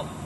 好。